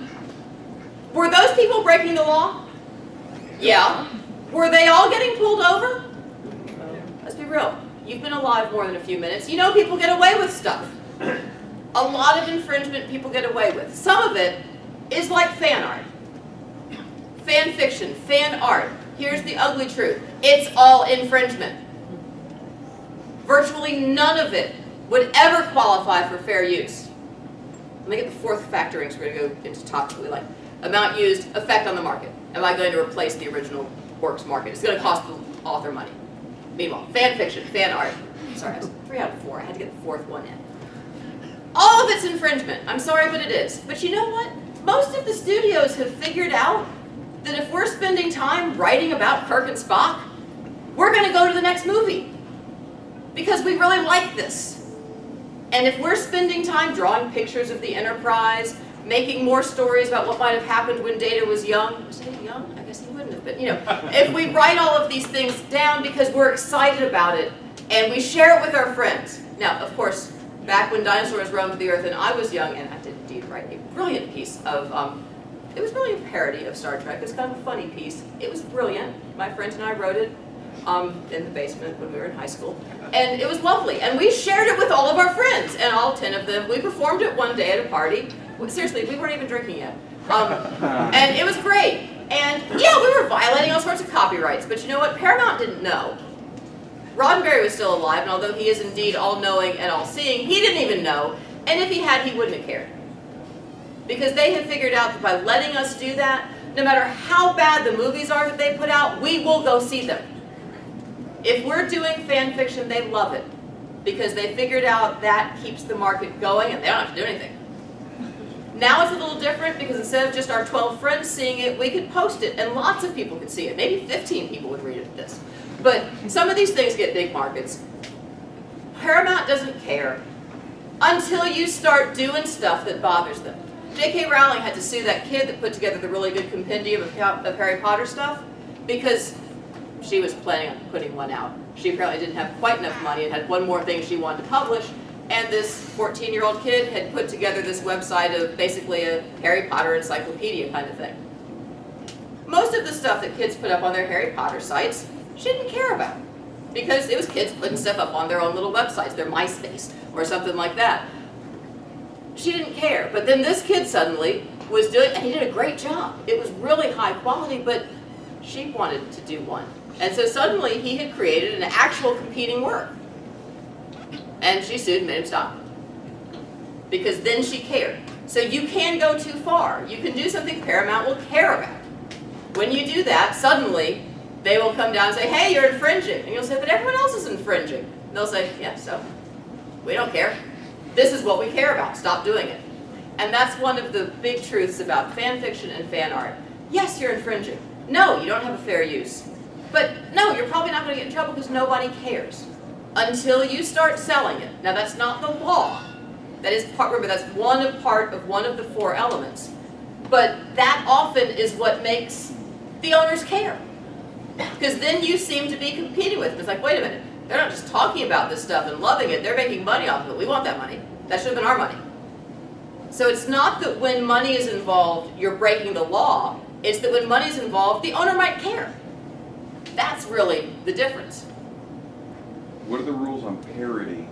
were those people breaking the law? Yeah. Were they all getting pulled over? Let's be real. You've been alive more than a few minutes. You know people get away with stuff. A lot of infringement people get away with. Some of it is like fan art. Fan fiction, fan art. Here's the ugly truth. It's all infringement. Virtually none of it would ever qualify for fair use. Let me get the fourth factoring so we're going to go into topics we like. Amount used, effect on the market. Am I going to replace the original works market. It's gonna cost the author money. Meanwhile, fan fiction, fan art, sorry, I was three out of four, I had to get the fourth one in. All of it's infringement, I'm sorry, but it is. But you know what? Most of the studios have figured out that if we're spending time writing about Kirk and Spock, we're gonna go to the next movie. Because we really like this. And if we're spending time drawing pictures of the Enterprise, making more stories about what might have happened when Data was young, was Data young? I guess he wouldn't have been, you know. if we write all of these things down because we're excited about it and we share it with our friends. Now, of course, back when dinosaurs roamed the earth and I was young, and I did indeed write a brilliant piece of, um, it was really a parody of Star Trek. It was kind of a funny piece. It was brilliant. My friends and I wrote it um, in the basement when we were in high school. And it was lovely. And we shared it with all of our friends, and all 10 of them. We performed it one day at a party. Seriously, we weren't even drinking yet. Um, and it was great. And yeah, we were violating all sorts of copyrights, but you know what? Paramount didn't know. Roddenberry was still alive, and although he is indeed all-knowing and all-seeing, he didn't even know. And if he had, he wouldn't have cared. Because they had figured out that by letting us do that, no matter how bad the movies are that they put out, we will go see them. If we're doing fan fiction, they love it. Because they figured out that keeps the market going and they don't have to do anything. Now it's a little different because instead of just our 12 friends seeing it, we could post it and lots of people could see it. Maybe 15 people would read it this. But some of these things get big markets. Paramount doesn't care until you start doing stuff that bothers them. J.K. Rowling had to sue that kid that put together the really good compendium of, of Harry Potter stuff because she was planning on putting one out. She apparently didn't have quite enough money and had one more thing she wanted to publish. And this 14-year-old kid had put together this website of basically a Harry Potter encyclopedia kind of thing. Most of the stuff that kids put up on their Harry Potter sites, she didn't care about. Because it was kids putting stuff up on their own little websites, their MySpace, or something like that. She didn't care. But then this kid suddenly was doing, and he did a great job. It was really high quality, but she wanted to do one. And so suddenly he had created an actual competing work. And she sued and made him stop. Because then she cared. So you can go too far. You can do something Paramount will care about. When you do that, suddenly they will come down and say, hey, you're infringing. And you'll say, but everyone else is infringing. And they'll say, yeah, so we don't care. This is what we care about. Stop doing it. And that's one of the big truths about fan fiction and fan art. Yes, you're infringing. No, you don't have a fair use. But no, you're probably not going to get in trouble because nobody cares. Until you start selling it. Now that's not the law. That is part, remember that's one of part of one of the four elements. But that often is what makes the owners care. Because then you seem to be competing with them. It's like, wait a minute, they're not just talking about this stuff and loving it, they're making money off of it. We want that money. That should have been our money. So it's not that when money is involved, you're breaking the law. It's that when money is involved, the owner might care. That's really the difference. What are the rules on parody?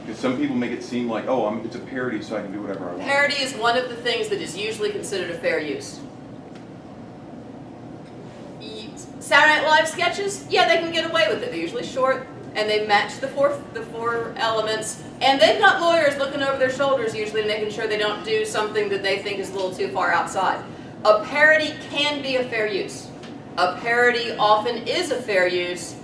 Because some people make it seem like, oh, I'm, it's a parody, so I can do whatever I want. Parody is one of the things that is usually considered a fair use. Saturday Night Live sketches, yeah, they can get away with it. They're usually short, and they match the four the four elements. And they've got lawyers looking over their shoulders usually, making sure they don't do something that they think is a little too far outside. A parody can be a fair use. A parody often is a fair use.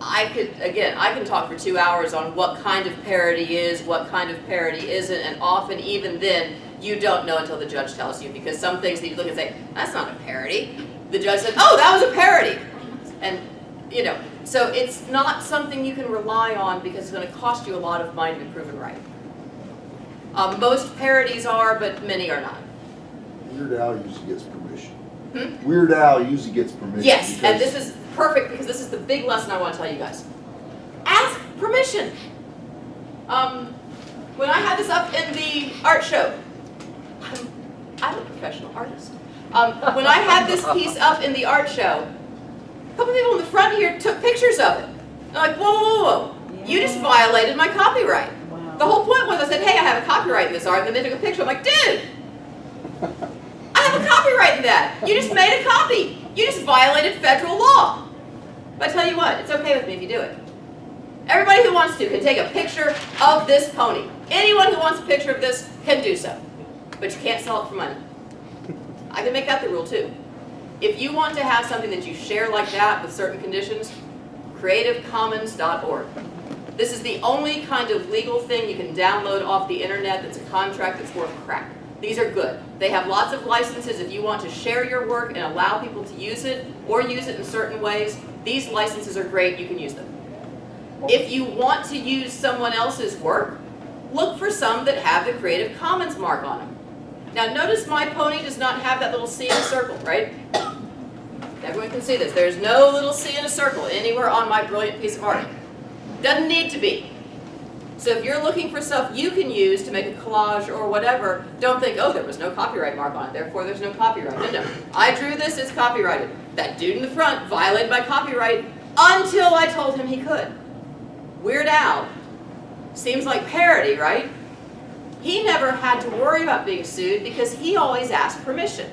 I could, again, I can talk for two hours on what kind of parody is, what kind of parody isn't, and often even then, you don't know until the judge tells you, because some things that you look and say, that's not a parody. The judge said, oh, that was a parody. And, you know, so it's not something you can rely on because it's going to cost you a lot of money to be proven right. Um, most parodies are, but many are not. Weird Al usually gets permission. Hmm? Weird Al usually gets permission. Yes, and this is perfect because this is the big lesson I want to tell you guys. Ask permission. Um, when I had this up in the art show, I'm, I'm a professional artist. Um, when I had this piece up in the art show, a couple people in the front here took pictures of it. They're like, whoa, whoa, whoa, whoa, you just violated my copyright. Wow. The whole point was I said, hey, I have a copyright in this art, and then they took a picture. I'm like, dude, I have a copyright in that. You just made a copy. You just violated federal law. But I tell you what, it's okay with me if you do it. Everybody who wants to can take a picture of this pony. Anyone who wants a picture of this can do so. But you can't sell it for money. I can make that the rule too. If you want to have something that you share like that with certain conditions, creativecommons.org. This is the only kind of legal thing you can download off the internet that's a contract that's worth crap. These are good. They have lots of licenses if you want to share your work and allow people to use it or use it in certain ways. These licenses are great, you can use them. If you want to use someone else's work, look for some that have the Creative Commons mark on them. Now notice my pony does not have that little C in a circle, right? Everyone can see this. There's no little C in a circle anywhere on my brilliant piece of art. Doesn't need to be. So if you're looking for stuff you can use to make a collage or whatever, don't think, oh, there was no copyright mark on it, therefore there's no copyright. No, no. I drew this, it's copyrighted. That dude in the front violated my copyright until I told him he could. Weird Al. Seems like parody, right? He never had to worry about being sued because he always asked permission.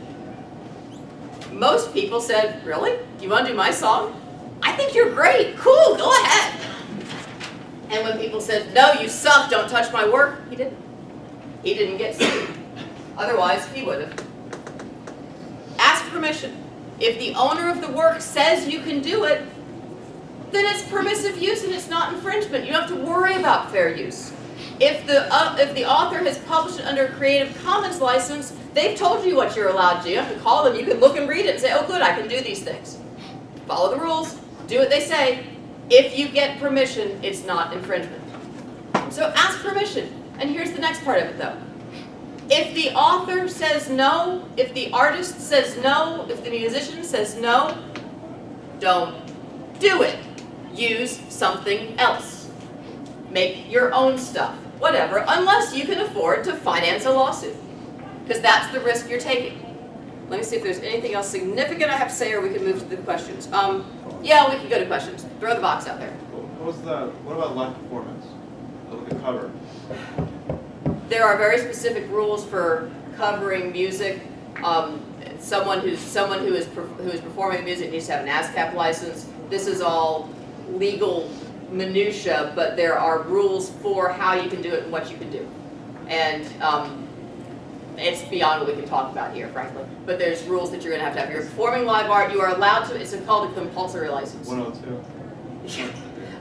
Most people said, really? You want to do my song? I think you're great. Cool, go ahead. And when people said, no, you suck, don't touch my work, he didn't. He didn't get sued. Otherwise, he would have. Ask permission. If the owner of the work says you can do it, then it's permissive use and it's not infringement. You don't have to worry about fair use. If the, uh, if the author has published it under a Creative Commons license, they've told you what you're allowed to do. You have to call them. You can look and read it and say, oh good, I can do these things. Follow the rules. Do what they say. If you get permission, it's not infringement. So ask permission. And here's the next part of it though. If the author says no, if the artist says no, if the musician says no, don't do it. Use something else. Make your own stuff, whatever, unless you can afford to finance a lawsuit. Because that's the risk you're taking. Let me see if there's anything else significant I have to say or we can move to the questions. Um, yeah, we can go to questions. Throw the box out there. What was the, what about live performance? Look at cover. There are very specific rules for covering music. Um, someone who's someone who is who is performing music needs to have an ASCAP license. This is all legal minutia, but there are rules for how you can do it and what you can do. And um, it's beyond what we can talk about here, frankly. But there's rules that you're going to have to have. If you're performing live art, you are allowed to. It's called a compulsory license. 102.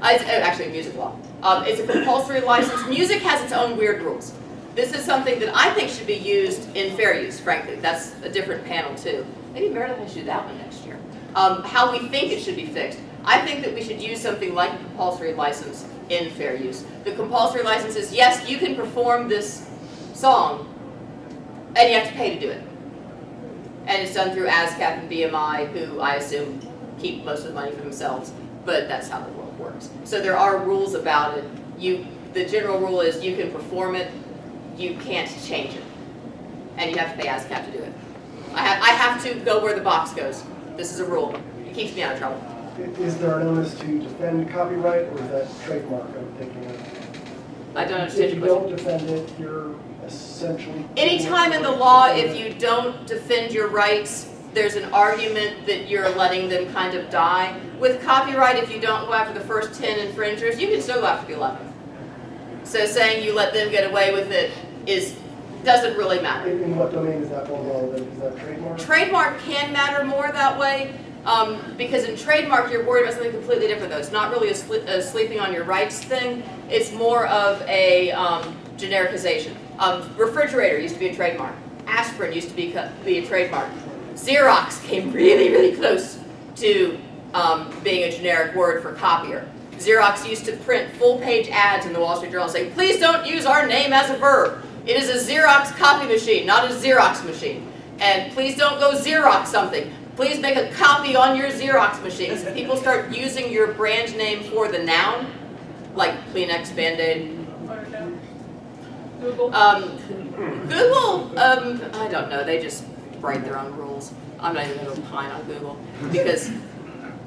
Uh, it's uh, actually music law. Um, it's a compulsory license. Music has its own weird rules. This is something that I think should be used in fair use, frankly. That's a different panel too. Maybe Meredith should do that one next year. Um, how we think it should be fixed. I think that we should use something like a compulsory license in fair use. The compulsory license is, yes, you can perform this song, and you have to pay to do it. And it's done through ASCAP and BMI, who I assume keep most of the money for themselves, but that's how the world works. So there are rules about it. You, the general rule is you can perform it, you can't change it. And you have to pay ASCAP to do it. I have, I have to go where the box goes. This is a rule. It keeps me out of trouble. Is there an onus to defend copyright, or is that trademark I'm thinking of? I don't understand If your you don't defend it, you're essentially. Anytime in the law, if you don't defend your rights, there's an argument that you're letting them kind of die. With copyright, if you don't go after the first 10 infringers, you can still go after the 11th. So saying you let them get away with it is, doesn't really matter. In what domain is that more relevant? Is that trademark? Trademark can matter more that way, um, because in trademark, you're worried about something completely different though. It's not really a, sli- a sleeping on your rights thing, it's more of a um, genericization. Um, refrigerator used to be a trademark. Aspirin used to be, be a trademark. Xerox came really, really close to um, being a generic word for copier. Xerox used to print full-page ads in the Wall Street Journal saying, please don't use our name as a verb. It is a Xerox copy machine, not a Xerox machine. And please don't go Xerox something. Please make a copy on your Xerox machines. People start using your brand name for the noun, like Kleenex, Band-Aid, Google. um, Google, um, I don't know, they just write their own rules. I'm not even gonna opine on Google, because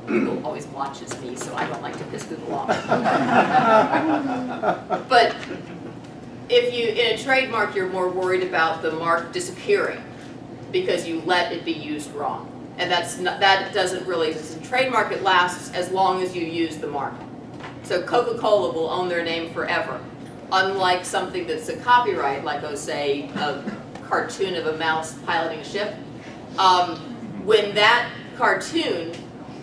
Google always watches me, so I don't like to piss Google off. But if you, in a trademark, you're more worried about the mark disappearing, because you let it be used wrong. And that's not, that doesn't really, as a trademark, it lasts as long as you use the mark. So Coca-Cola will own their name forever, unlike something that's a copyright, like, oh, say, a cartoon of a mouse piloting a ship, um, When that cartoon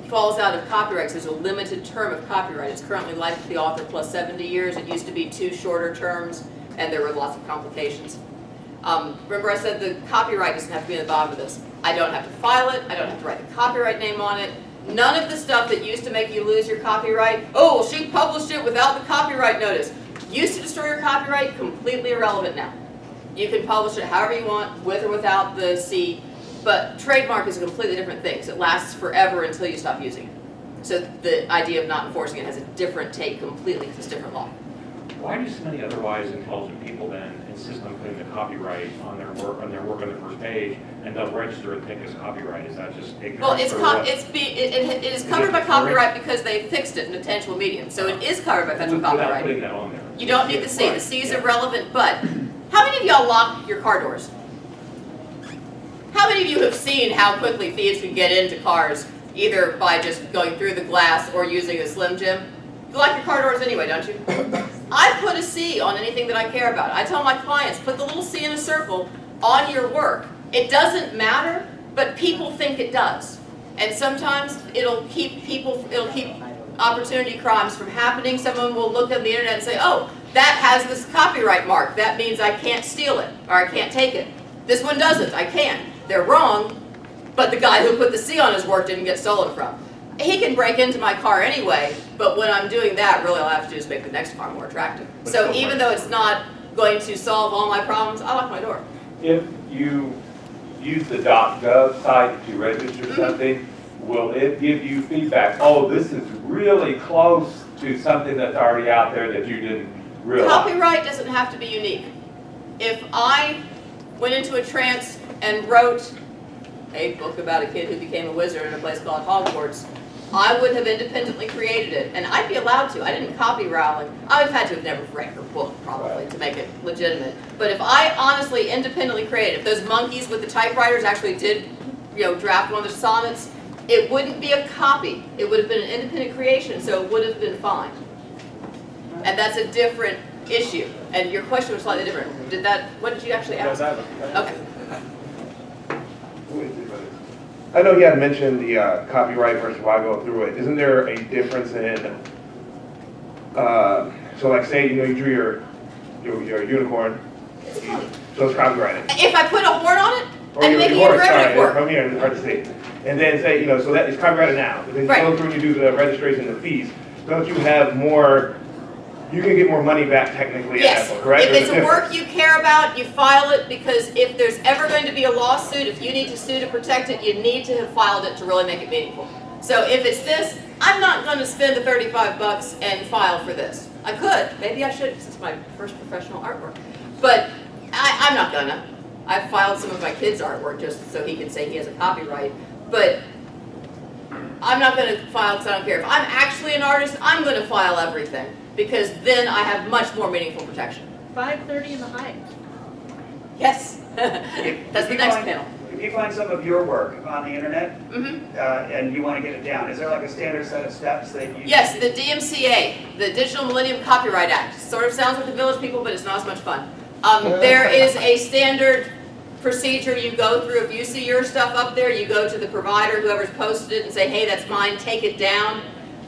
falls out of copyright, 'cause there's a limited term of copyright, it's currently life of the author plus seventy years, it used to be two shorter terms, and there were lots of complications. Um, remember I said the copyright doesn't have to be in the bottom of this. I don't have to file it, I don't have to write the copyright name on it. None of the stuff that used to make you lose your copyright, oh, she published it without the copyright notice. Used to destroy your copyright, completely irrelevant now. You can publish it however you want, with or without the C, but trademark is a completely different thing, 'cause it lasts forever until you stop using it. So the idea of not enforcing it has a different take completely, because it's different law. Why do so many otherwise intelligent people then insist on putting the copyright on their work, on their work on the first page, and they'll register and think it's copyright? Is that just ignorance? Well, it's it's be, it, it it is covered by copyright because they fixed it in a tangible medium, so it is covered by federal Without copyright. putting that on there. You don't need the C, the C is irrelevant, but how many of y'all lock your car doors? How many of you have seen how quickly thieves can get into cars, either by just going through the glass or using a Slim Jim? You lock your car doors anyway, don't you? I put a C on anything that I care about. I tell my clients, put the little C in a circle on your work. It doesn't matter, but people think it does. And sometimes it'll keep people, it'll keep opportunity crimes from happening. Someone will look on the internet and say, oh, that has this copyright mark. That means I can't steal it, or I can't take it. This one doesn't, I can. They're wrong, but the guy who put the C on his work didn't get stolen from. He can break into my car anyway, but when I'm doing that, really all I have to do is make the next car more attractive. But So even works. though it's not going to solve all my problems, I lock my door. If you use the .gov site to register Mhm. something, will it give you feedback? Oh, this is really close to something that's already out there that you didn't realize. Copyright doesn't have to be unique. If I went into a trance and wrote a book about a kid who became a wizard in a place called Hogwarts, I would have independently created it, and I'd be allowed to. I didn't copy Rowling. I would have had to have never read her book, probably, to make it legitimate. But if I honestly independently created, if those monkeys with the typewriters actually did, you know, draft one of the sonnets, it wouldn't be a copy. It would have been an independent creation, so it would have been fine. And that's a different issue. And your question was slightly different. Did that, what did you actually ask? Okay. I know you had mentioned the uh, copyright versus why go through it. Isn't there a difference in, uh, so like say, you know, you drew your, your, your unicorn, so it's copyrighted. If I put a horn on it, Or I'm making your a sorry, derivative. From here, it's hard to see. And then say, you know, so that is copyrighted now. But then you Right. go through and you do the registration and the fees. Don't you have more, you can get more money back technically at Yes. that point, correct? If it's a work you care about, you file it because if there's ever going to be a lawsuit, if you need to sue to protect it, you need to have filed it to really make it meaningful. So if it's this, I'm not going to spend the 35 bucks and file for this. I could, maybe I should, because it's my first professional artwork. But I, I'm not gonna. I've filed some of my kid's artwork just so he can say he has a copyright. But I'm not gonna file because I don't care. If I'm actually an artist, I'm gonna file everything because then I have much more meaningful protection. Five thirty in the Heights. Yes, that's the you next find- panel. If you find some of your work on the internet, hmm uh, and you wanna get it down, is there like a standard set of steps that you? Yes, the DMCA, the Digital Millennium Copyright Act, sort of sounds like the Village People, but it's not as much fun. Um, there is a standard procedure you go through. If you see your stuff up there, you go to the provider, whoever's posted it, and say, hey, that's mine, take it down.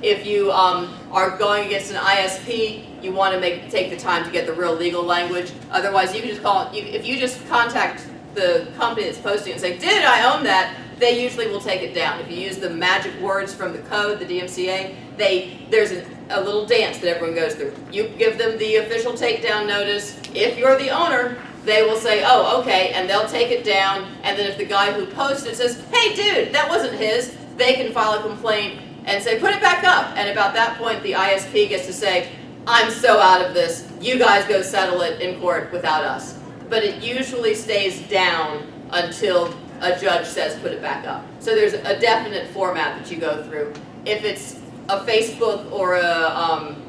If you um, are going against an ISP, you want to make take the time to get the real legal language. Otherwise, you can just call. You, if you just contact the company that's posting and say, "Did I own that?" They usually will take it down. If you use the magic words from the code, the DMCA, they there's a, a little dance that everyone goes through. You give them the official takedown notice. If you're the owner, they will say, "Oh, okay," and they'll take it down. And then if the guy who posted says, "Hey, dude, that wasn't his," they can file a complaint and say, "Put it back up." And about that point, the ISP gets to say, I'm so out of this. You guys go settle it in court without us. But it usually stays down until a judge says put it back up. So there's a definite format that you go through. If it's a Facebook or a um,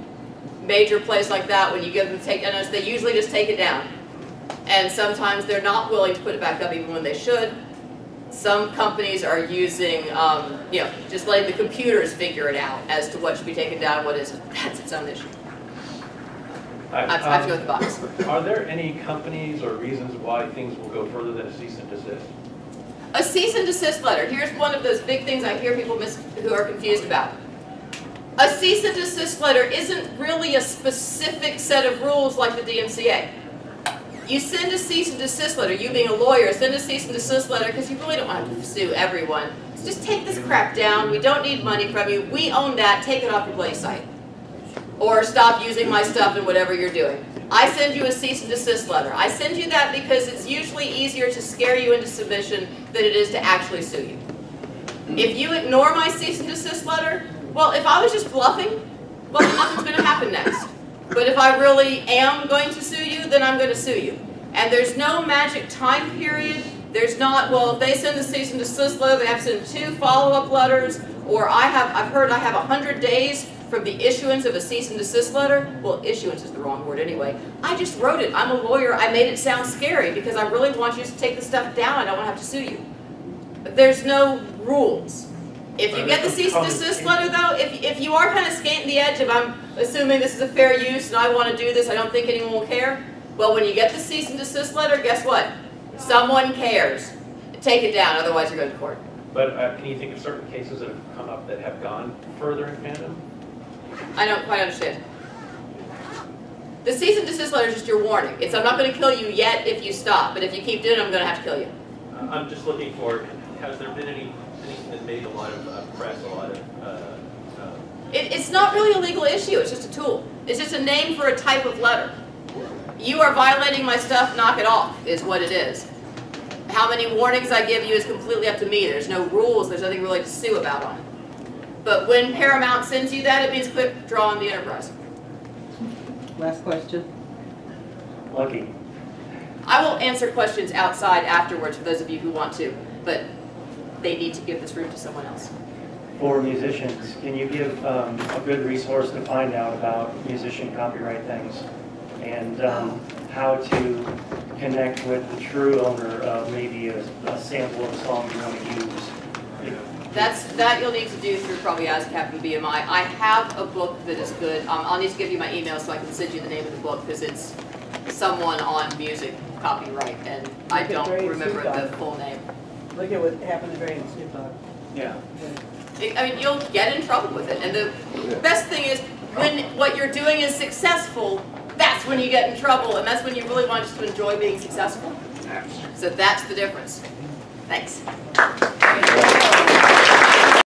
major place like that, when you give them take notice, they usually just take it down. And sometimes they're not willing to put it back up even when they should. Some companies are using, um, you know, just letting the computers figure it out as to what should be taken down, what isn't. That's its own issue. I I have to go with the box. Are there any companies or reasons why things will go further than a cease and desist? A cease and desist letter, here's one of those big things I hear people mis, who are confused about. A cease and desist letter isn't really a specific set of rules like the DMCA. You send a cease and desist letter, you being a lawyer, send a cease and desist letter because you really don't want to sue everyone. Just take this crap down, we don't need money from you, we own that, take it off your play site. Or stop using my stuff in whatever you're doing. I send you a cease and desist letter. I send you that because it's usually easier to scare you into submission than it is to actually sue you. If you ignore my cease and desist letter, well, if I was just bluffing, well, nothing's gonna happen next. But if I really am going to sue you, then I'm gonna sue you. And there's no magic time period. There's not, well, if they send the cease and desist letter, they have to send two follow-up letters, or I have, I've heard I have a hundred days from the issuance of a cease and desist letter. Well, issuance is the wrong word anyway. I just wrote it. I'm a lawyer. I made it sound scary because I really want you to take the stuff down. I don't want to have to sue you. But there's no rules. If you get the cease and desist letter though, if, if you are kind of skating the edge of I'm assuming this is a fair use and I want to do this, I don't think anyone will care. Well, when you get the cease and desist letter, guess what? Someone cares. Take it down, otherwise you're going to court. But uh, can you think of certain cases that have come up that have gone further in fandom? I don't quite understand. The cease and desist letter is just your warning. It's I'm not going to kill you yet if you stop, but if you keep doing it, I'm going to have to kill you. Uh, I'm just looking for, has there been any, anything made a lot of uh, press, a lot of, uh, uh, It, it's not really a legal issue, it's just a tool. It's just a name for a type of letter. You are violating my stuff, knock it off, is what it is. How many warnings I give you is completely up to me. There's no rules, there's nothing really to sue about on it. But when Paramount sends you that, it means quick draw on the enterprise. Last question. Lucky. I will answer questions outside afterwards for those of you who want to, but they need to give this room to someone else. For musicians, can you give um, a good resource to find out about musician copyright things? And um, how to connect with the true owner of maybe a a sample of a song you want to use? That's, that you'll need to do through probably ASCAP and BMI. I have a book that is good. Um, I'll need to give you my email so I can send you the name of the book because it's someone on music copyright and I don't remember the full name. Look at what happened to Dre and Snoop Dogg. Yeah. I I mean, you'll get in trouble with it. And the best thing is when what you're doing is successful, that's when you get in trouble and that's when you really want to enjoy being successful. So that's the difference. Thanks.